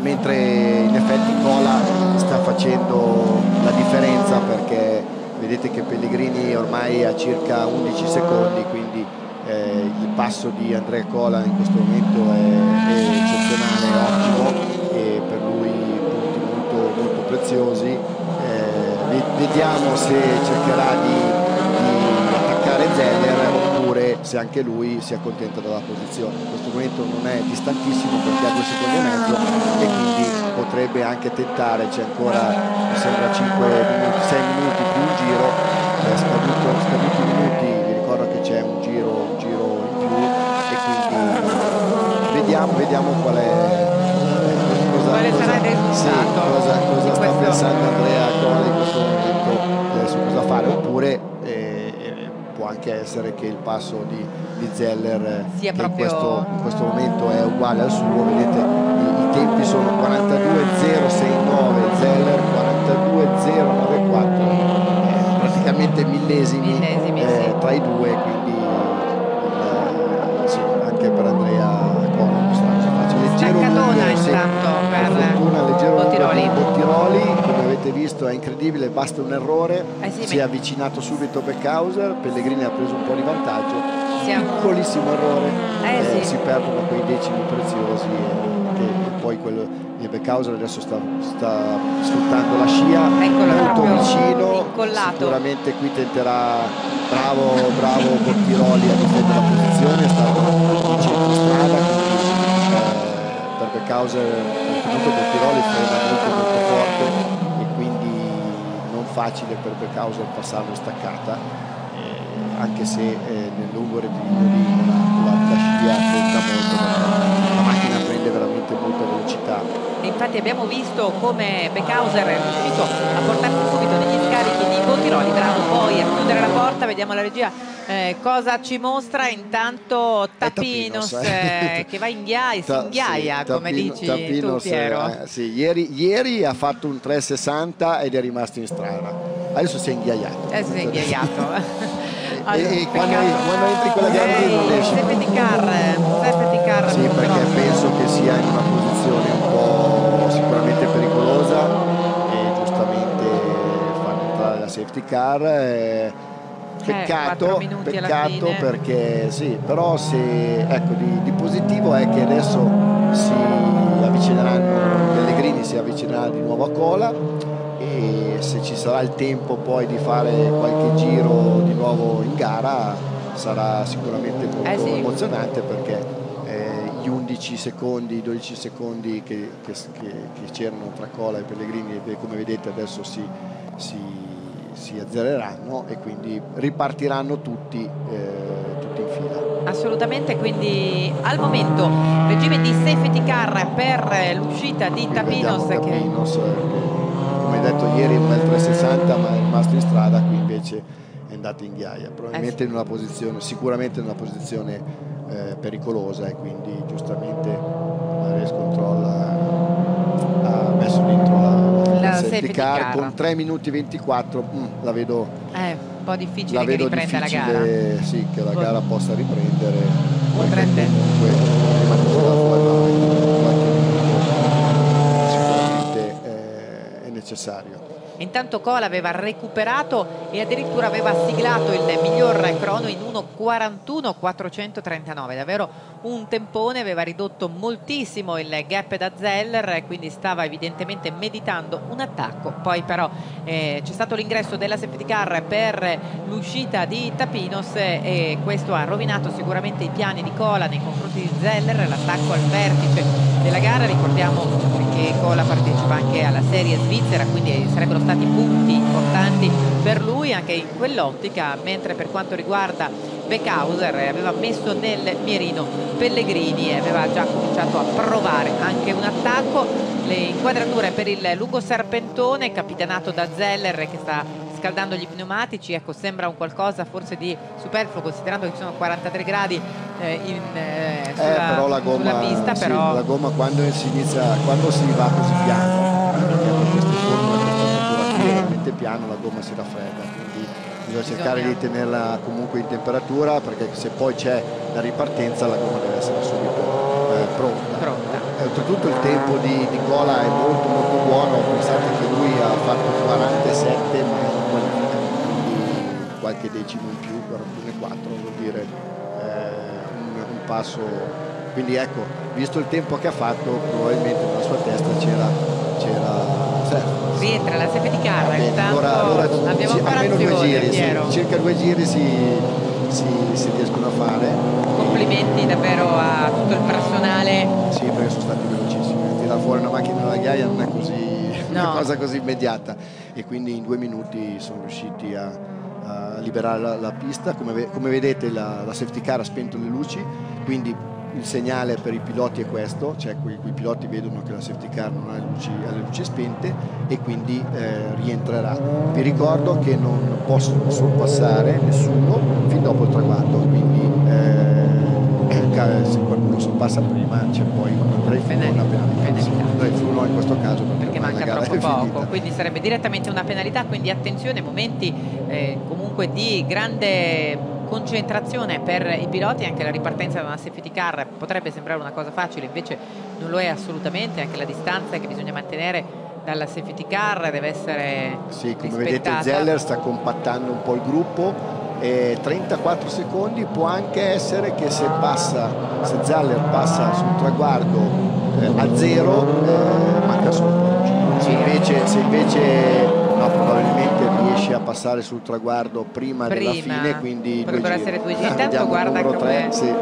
mentre in effetti Cola sta facendo la differenza perché vedete che Pellegrini ormai è a circa 11 secondi quindi eh, il passo di Andrea Cola in questo momento è, è eccezionale, è ottimo e per lui punti molto, molto preziosi. Eh, ve- vediamo se cercherà di attaccare Zeller oppure se anche lui si accontenta della posizione. In questo momento non è distantissimo perché ha due secondi e mezzo e quindi potrebbe anche tentare c'è ancora mi sembra 5 minuti 6 minuti più un giro è scaduto, scaduti i minuti vi ricordo che c'è un giro, un giro in più e quindi vediamo, vediamo qual è eh, cosa, Quale sarà il sì, risultato cosa, cosa sta pensando Andrea Cola in questo momento eh, su cosa fare oppure eh, eh, anche essere che il passo di, di Zeller eh, Sia che in, proprio- questo, in questo momento è uguale al suo vedete i, i tempi sono 42.069 Zeller 42.094 eh, praticamente millesimi, Millesimi, eh, sì. tra i due quindi eh, sì, anche per Andrea leggero Staccatona lungo, sì, intanto per Bottiroli. Bottiroli avete visto è incredibile basta un errore. Eh sì, si è avvicinato subito Beckhauser Pellegrini ha preso un po' di vantaggio. Siamo- piccolissimo errore. Eh eh, sì. si perdono quei decimi preziosi e, poi quello di Beckhauser adesso sta, sta sfruttando la scia. Eccolo, molto vicino. Incollato. sicuramente qui tenterà bravo bravo Bottiroli a difendere la posizione. È stato in centrostrada eh, per Beckhauser oltretutto Bottiroli frena molto molto forte facile per Beckhauser passarlo in staccata eh, anche se eh, nel lungo di la, scia conta molto la macchina prende veramente molta velocità. E infatti abbiamo visto come Beckhauser è riuscito a portarsi subito degli scarichi di Bottiroli, bravo poi a chiudere la porta, vediamo la regia eh, cosa ci mostra intanto Tapinos, Tapinos, eh. eh, che va in ghiaia, si inghiaia sì, come Tappino- dici Tappinos, tu Piero. eh, sì, ieri, ieri ha fatto un 360 ed è rimasto in strada. Adesso si è inghiaiato. Adesso si è inghiaiato. [LAUGHS] E, e quando, quando entri in quella gara lì non esci. Sefety car, safety car Sì, perché però. penso che sia in una posizione un po' sicuramente pericolosa e giustamente fanno entrare la safety car. Eh, Peccato, peccato perché sì, però se, ecco, di, di positivo è che adesso si avvicineranno, Pellegrini si avvicinerà di nuovo a Cola e se ci sarà il tempo poi di fare qualche giro di nuovo in gara sarà sicuramente molto Eh sì. emozionante perché eh, gli 11 secondi, i 12 secondi che, che- che- c'erano tra Cola e Pellegrini come vedete adesso si, si- si azzereranno e quindi ripartiranno tutti, eh, tutti in fila. Assolutamente, quindi al momento regime di safety car per l'uscita di Tapinos che Tapinos, eh, che, come detto ieri un bel 360 ma è rimasto in strada qui invece è andato in ghiaia probabilmente Eh sì. in una posizione sicuramente in una posizione eh, pericolosa e quindi giustamente la race control ha, ha messo dentro la, La safety safety car, car. con 3 minuti 24 mm, la vedo, è un po' difficile la che vedo riprenda la gara. difficile sì, che la gara possa riprendere Potrebbe. comunque sicuramente eh, è necessario Intanto Cola aveva recuperato e addirittura aveva siglato il miglior crono in 1.41.439, davvero un tempone, aveva ridotto moltissimo il gap da Zeller, quindi stava evidentemente meditando un attacco. Poi però eh, c'è stato l'ingresso della safety car per l'uscita di Tapinos e questo ha rovinato sicuramente i piani di Cola nei confronti di Zeller, l'attacco al vertice della gara, ricordiamo che Cola partecipa anche alla serie svizzera, quindi sarebbero stati punti importanti per lui anche in quell'ottica, mentre per quanto riguarda Beckhauser eh, aveva messo nel mirino Pellegrini e aveva già cominciato a provare anche un attacco, le inquadrature per il lungo serpentone capitanato da Zeller che sta scaldando gli pneumatici, ecco sembra un qualcosa forse di superfluo considerando che ci sono 43 gradi eh, in, eh, Eh, sulla, però la sulla gomma, pista, sì, però la gomma quando si inizia, quando si va così piano, perché è veramente piano, la gomma si raffredda, bisogna cercare di tenerla comunque in temperatura perché se poi c'è la ripartenza la gomma deve essere subito eh, pronta. pronta. E oltretutto il tempo di, di Cola è molto molto buono, pensate che lui ha fatto 47 ma è in qualifica, quindi qualche decimo in più, 41,4 vuol dire eh, un, un passo. Quindi ecco, visto il tempo che ha fatto, probabilmente nella sua testa c'era, rientra la safety car, bene, intanto allora, allora abbiamo ancora almeno due giri, sì, circa due giri si, si, si riescono a fare. Complimenti davvero a tutto il personale. Sì, perché sono stati velocissimi. Tirare fuori una macchina dalla ghiaia non è così, [LAUGHS] una No. cosa così immediata. E quindi in due minuti sono riusciti a, a liberare la, la pista. Come, come vedete la, la safety car ha spento le luci, quindi il segnale per i piloti è questo, cioè quei, quei piloti vedono che la safety car non ha le luci, ha le luci spente e quindi eh, rientrerà. Vi ricordo che non possono sorpassare nessuno fin dopo il traguardo, quindi eh, se qualcuno sorpassa prima c'è poi un drive una penalità. Drive in questo caso perché, perché manca troppo [LAUGHS] poco, quindi sarebbe direttamente una penalità, quindi attenzione, momenti eh, comunque di grande concentrazione per i piloti, anche la ripartenza da una safety car potrebbe sembrare una cosa facile, invece non lo è assolutamente, anche la distanza che bisogna mantenere dalla safety car deve essere Sì, come vedete rispettata. Zeller sta compattando un po' il gruppo e 34 secondi può anche essere che se passa se Zeller passa sul traguardo eh, a zero eh, manca solo un po'. invece, se invece no, probabilmente a passare sul traguardo prima, della Prima, fine quindi due potrebbero giri. essere due giri. Intanto guarda come- 3 sì,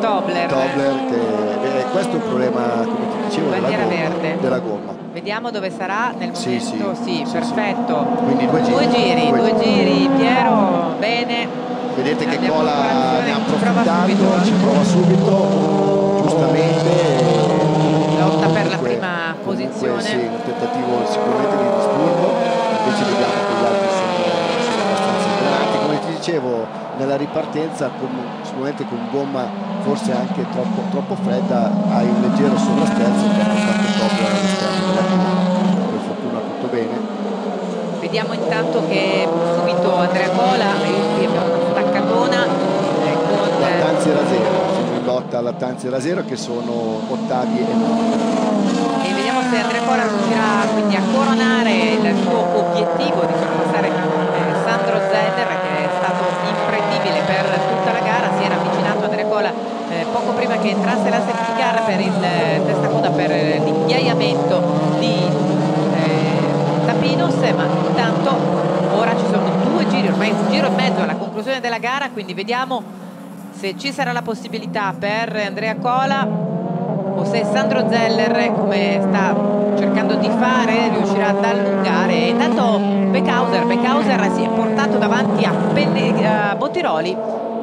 Tobler, Tobler che eh, questo è il problema come ti dicevo della gomma, verde. della gomma vediamo dove sarà nel Sì, momento, sì, sì, sì, perfetto. quindi due giri, Due giri, Due due giri, Piero, bene. Vedete che Cola ne ha approfittato, ci prova subito, giustamente. Lotta per la Comunque- che ci vediamo con gli altri. Come ti dicevo, nella ripartenza, con, sicuramente con gomma forse anche troppo, troppo fredda, hai un leggero sovrasterzo che ha portato proprio. Per fortuna tutto bene. Vediamo intanto che subito Andrea Cola, qui abbiamo una staccatona eh, con... Lattanzi e Rasero, si ridotta Lattanzi e Rasero che sono ottavi e nove se Andrea Cola riuscirà quindi a coronare il suo obiettivo di sorpassare eh, Sandro Zeller che è stato imprendibile per tutta la gara si era avvicinato Andrea Cola eh, poco prima che entrasse la safety car per il eh, testacoda per l'inghiaiamento di eh, Tapinos ma intanto ora ci sono due giri ormai un giro e mezzo alla conclusione della gara quindi vediamo se ci sarà la possibilità per Andrea Cola o se Sandro Zeller come sta cercando di fare riuscirà ad allungare intanto Beckhauser, Beckhauser si è portato davanti a, Pelle, a Bottiroli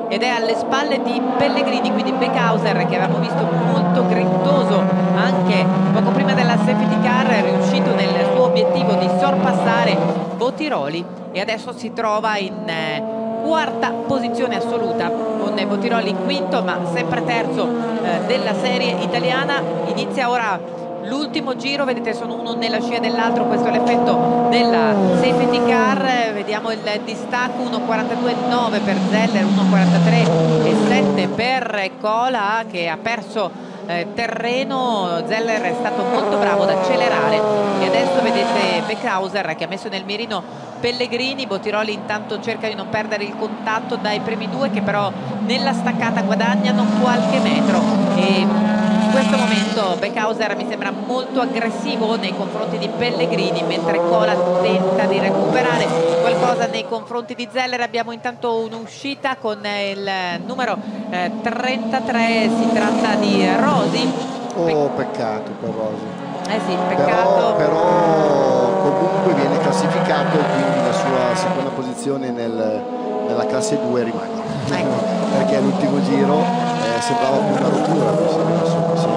ed è alle spalle di Pellegrini quindi Beckhauser che avevamo visto molto grintoso anche poco prima della safety car è riuscito nel suo obiettivo di sorpassare Bottiroli e adesso si trova in eh, quarta posizione assoluta con Bottiroli in quinto ma sempre terzo eh, della serie italiana. Inizia ora l'ultimo giro vedete sono uno nella scia dell'altro questo è l'effetto della safety car. Vediamo il distacco 1.42.9 per Zeller 1.43.7 per Cola che ha perso eh, terreno Zeller è stato molto bravo ad accelerare. E adesso vedete Beckhauser che ha messo nel mirino Pellegrini Bottiroli intanto cerca di non perdere il contatto dai primi due che però nella staccata guadagnano qualche metro. E questo momento Beckhauser mi sembra molto aggressivo nei confronti di Pellegrini mentre Cola tenta di recuperare qualcosa nei confronti di Zeller. Abbiamo intanto un'uscita con il numero eh, 33 si tratta di Rosi oh peccato per Rosi eh sì peccato. però, però comunque viene classificato quindi la sua seconda posizione nel, nella classe 2 rimane ecco. perché all'ultimo giro eh, sembrava più una rottura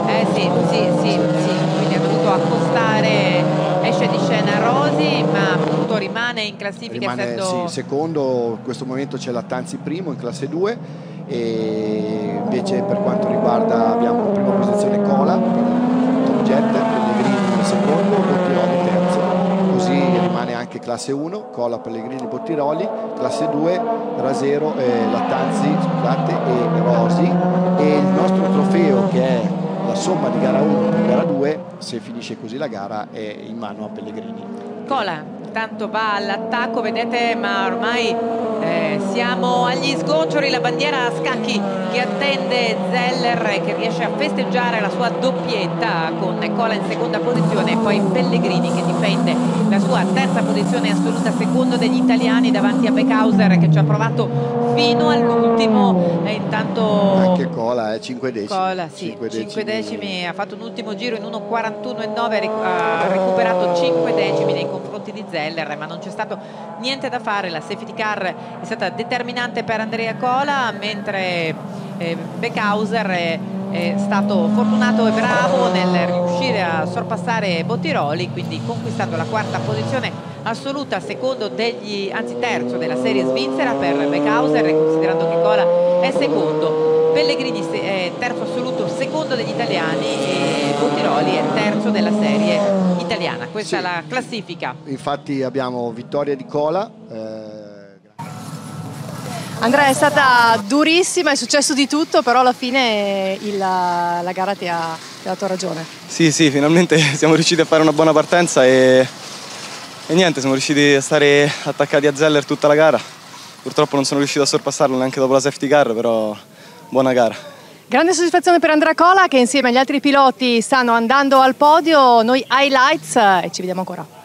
eh sì, sì, sì, sì, quindi ha dovuto accostare, esce di scena Rosi, ma appunto rimane in classifica rimane, essendo... Sì, secondo, in questo momento c'è Lattanzi primo in classe 2 e invece per quanto riguarda abbiamo in prima posizione Cola per Top Jet, Pellegrini in secondo, Bottiroli terzo. Così rimane anche classe 1, Cola, Pellegrini, Bottiroli, classe 2, Rasero, eh, Lattanzi scusate, e Rosi. E il nostro trofeo che è la somma di gara 1 più gara 2 se finisce così la gara è in mano a Pellegrini. Cola intanto va all'attacco vedete ma ormai eh, siamo agli sgoccioli la bandiera a scacchi che attende Zeller che riesce a festeggiare la sua doppietta con Cola in seconda posizione e poi Pellegrini che difende la sua terza posizione assoluta secondo degli italiani davanti a Beckhauser che ci ha provato fino all'ultimo e intanto anche Cola eh, 5 decimi Cola sì 5 decimi. 5 decimi ha fatto un ultimo giro in 1.41.9 ha recuperato 5 decimi nei confronti di Zeller ma non c'è stato niente da fare la safety car è stata determinante per Andrea Cola mentre eh, Beckhauser è, è, stato fortunato e bravo nel riuscire a sorpassare Bottiroli quindi conquistando la quarta posizione assoluta secondo degli anzi terzo della serie svizzera per Beckhauser considerando che Cola è secondo Pellegrini è terzo assoluto secondo degli italiani e Bottiroli è terzo della serie italiana questa sì. è la classifica infatti abbiamo vittoria di Cola eh... Andrea è stata durissima, è successo di tutto, però alla fine il, la, la, gara ti ha, ti ha, dato ragione. Sì, sì, finalmente [LAUGHS] siamo riusciti a fare una buona partenza e, e niente, siamo riusciti a stare attaccati a Zeller tutta la gara. Purtroppo non sono riuscito a sorpassarlo neanche dopo la safety car, però buona gara. Grande soddisfazione per Andrea Cola che insieme agli altri piloti stanno andando al podio, noi highlights e ci vediamo ancora.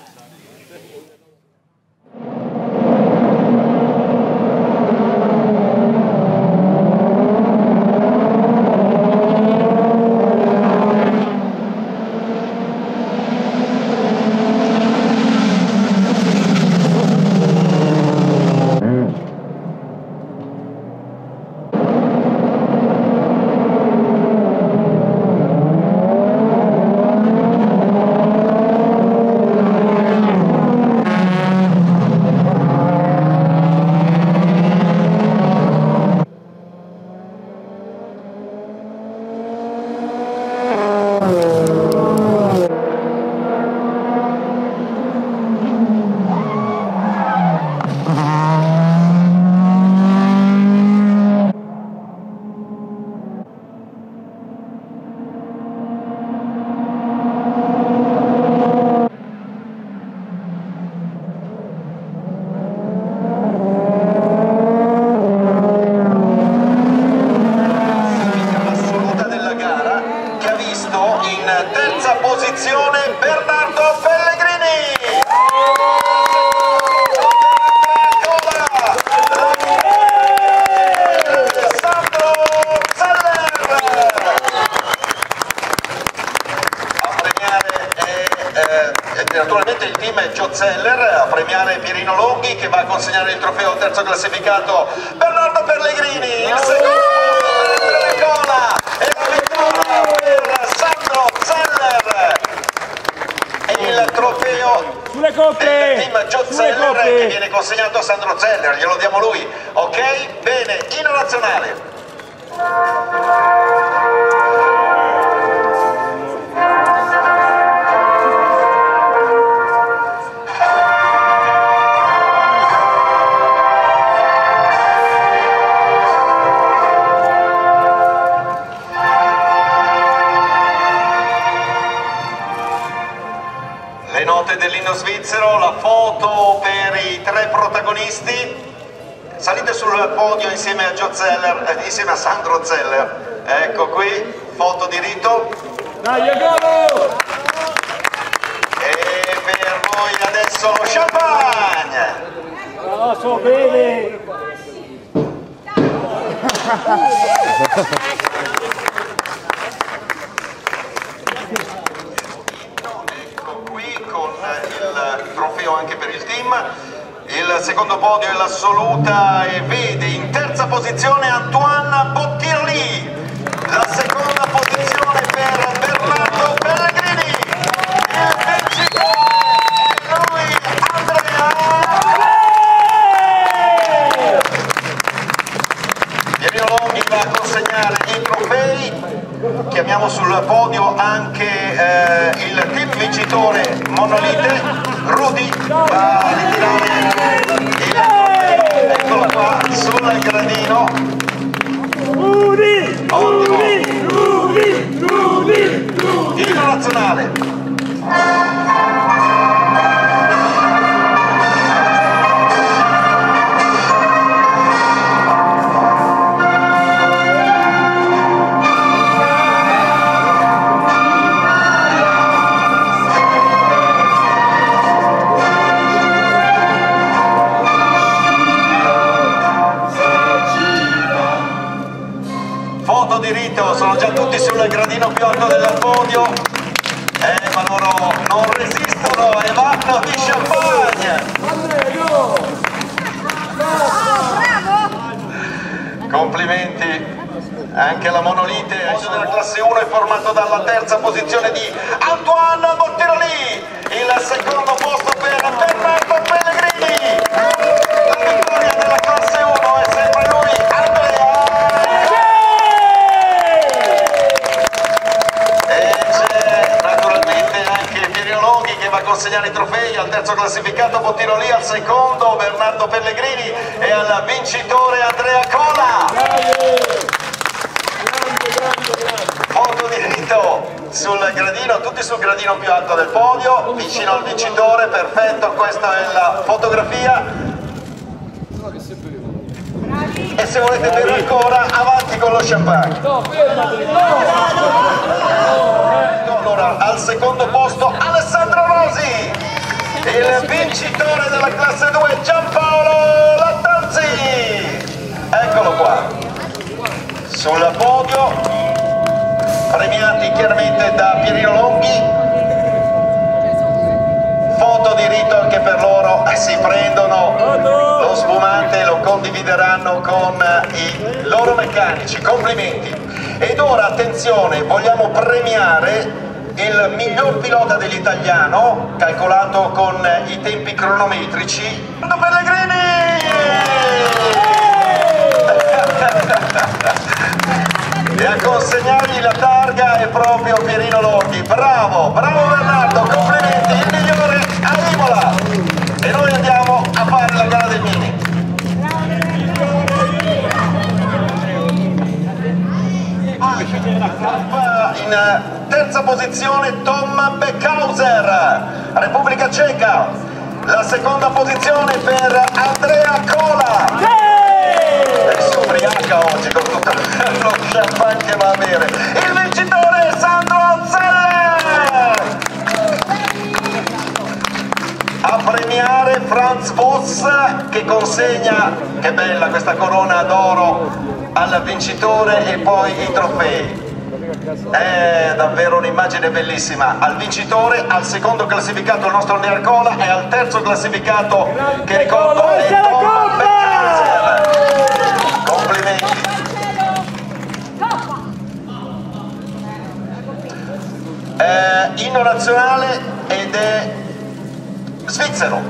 consegnato a Sandro Zeller, glielo diamo lui, ok? Bene, inno nazionale. Le note dell'inno svizzero, la dai protagonisti. Salite sul podio insieme a, Zeller, eh, insieme a Sandro Zeller. Ecco qui, foto di rito. Dai Iacomo e per voi adesso lo champagne. No, so bene. [LAUGHS] [LAUGHS] [LAUGHS] secondo podio è l'assoluta e vede in terza posizione Antoine eccolo qua, sul podio, premiati chiaramente da Pierino Longhi, foto di rito anche per loro, eh, si prendono. Lo spumante e lo condivideranno con eh, i loro meccanici, complimenti. Ed ora attenzione, vogliamo premiare il miglior pilota dell'italiano, calcolato con eh, i tempi cronometrici, E a consegnargli la targa è proprio Pierino Lordi. Bravo, bravo Bernardo, complimenti, il migliore a Imola. E noi andiamo a fare la gara del Mini. In terza posizione Tom Beckhauser, Repubblica Ceca. La seconda posizione per Andrea Cola. Ubriaca oggi con tutto [LAUGHS] lo champagne che va a bere. Il vincitore è Sandro Zeller. A premiare Franz Voss che consegna, che bella questa corona d'oro al vincitore e poi i trofei. È davvero un'immagine bellissima. Al vincitore, al secondo classificato il nostro Nercola e al terzo classificato che ricordo è Tom Beckhauser. Complimenti. Eh, inno nazionale ed è svizzero.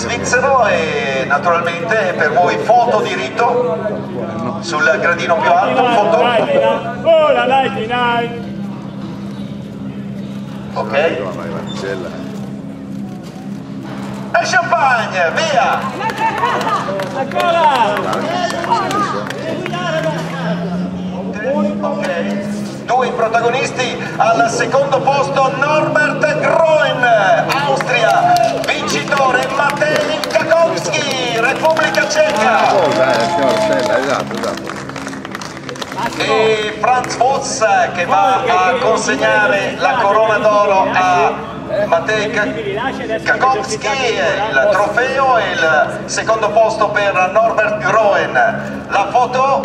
Svizzero e naturalmente per voi foto di rito sul gradino più alto, foto. La 99! Ok? E champagne, via! Ok. Due i protagonisti al secondo posto Norbert Groen, Austria, vincitore Matej Kakowski, Repubblica Ceca. E Franz Voss che va a consegnare la corona d'oro a Matej Kakowski, il trofeo e il secondo posto per Norbert Groen. La foto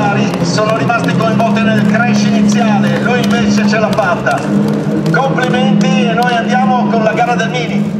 avversari sono rimasti coinvolti nel crash iniziale, lui invece ce l'ha fatta. Complimenti e noi andiamo con la gara del Mini.